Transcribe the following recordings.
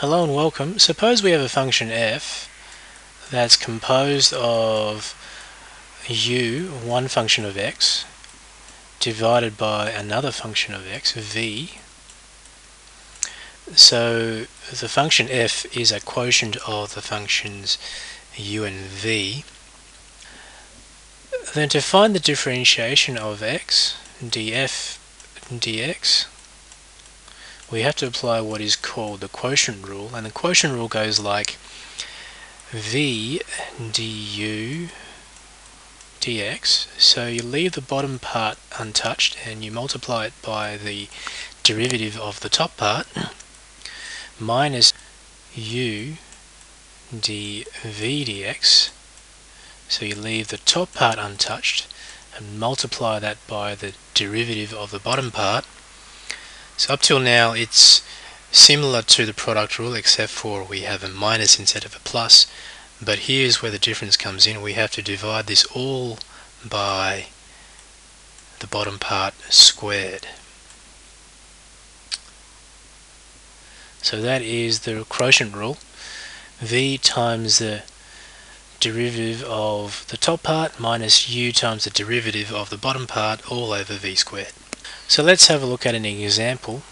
Hello and welcome. Suppose we have a function f that's composed of u, one function of x, divided by another function of x, v. So the function f is a quotient of the functions u and v. Then to find the differentiation of x, df dx, we have to apply what is called the quotient rule and the quotient rule goes like v du dx. So you leave the bottom part untouched and you multiply it by the derivative of the top part minus u dv dx. So you leave the top part untouched and multiply that by the derivative of the bottom part so up till now it's similar to the product rule except for we have a minus instead of a plus. But here's where the difference comes in. We have to divide this all by the bottom part squared. So that is the quotient rule. V times the derivative of the top part minus u times the derivative of the bottom part all over v squared so let's have a look at an example.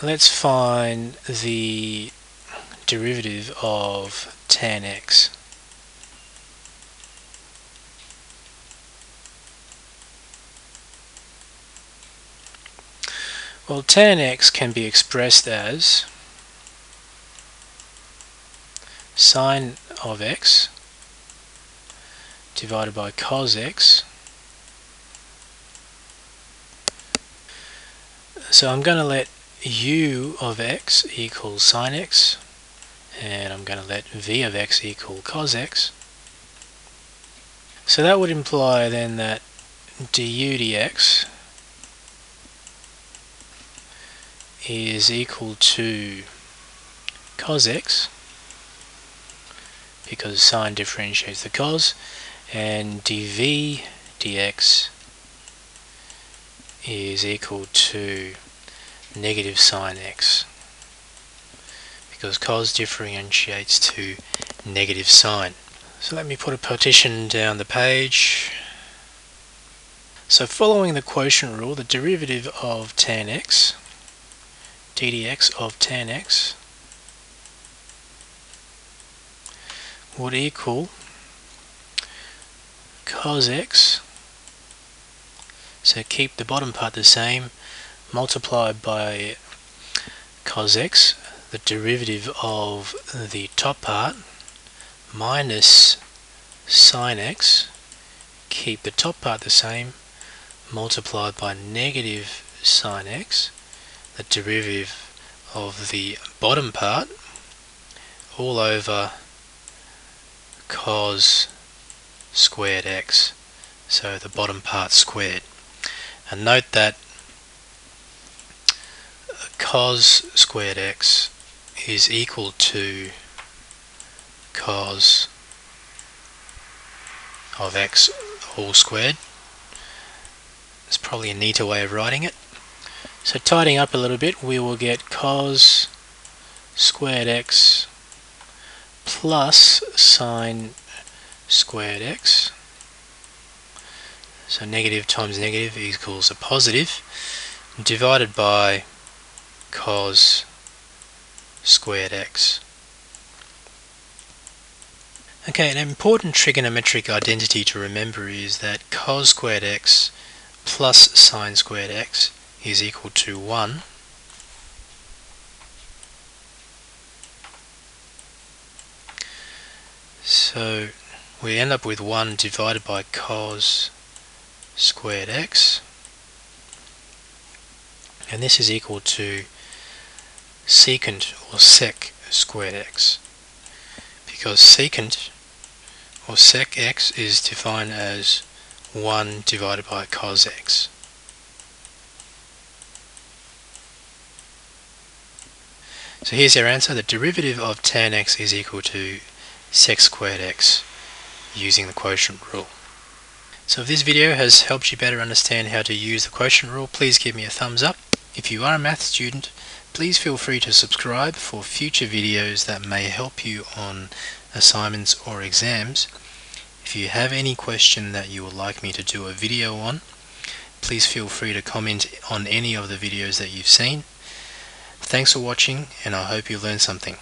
Let's find the derivative of tan x. Well, tan x can be expressed as sine of x divided by cos x So I'm going to let u of x equal sine x and I'm going to let v of x equal cos x. So that would imply then that du dx is equal to cos x because sine differentiates the cos and dv dx is equal to negative sine x because cos differentiates to negative sine. So let me put a partition down the page. So following the quotient rule, the derivative of tan x, ddx of tan x, would equal cos x so keep the bottom part the same, multiplied by cos x, the derivative of the top part, minus sine x, keep the top part the same, multiplied by negative sine x, the derivative of the bottom part, all over cos squared x, so the bottom part squared. And note that cos squared x is equal to cos of x all squared. It's probably a neater way of writing it. So tidying up a little bit, we will get cos squared x plus sine squared x so negative times negative equals a positive divided by cos squared x. Okay, an important trigonometric identity to remember is that cos squared x plus sine squared x is equal to 1. So we end up with 1 divided by cos squared x and this is equal to secant or sec squared x because secant or sec x is defined as 1 divided by cos x. So here's our answer. The derivative of tan x is equal to sec squared x using the quotient rule. So if this video has helped you better understand how to use the quotient rule, please give me a thumbs up. If you are a math student, please feel free to subscribe for future videos that may help you on assignments or exams. If you have any question that you would like me to do a video on, please feel free to comment on any of the videos that you've seen. Thanks for watching and I hope you learned something.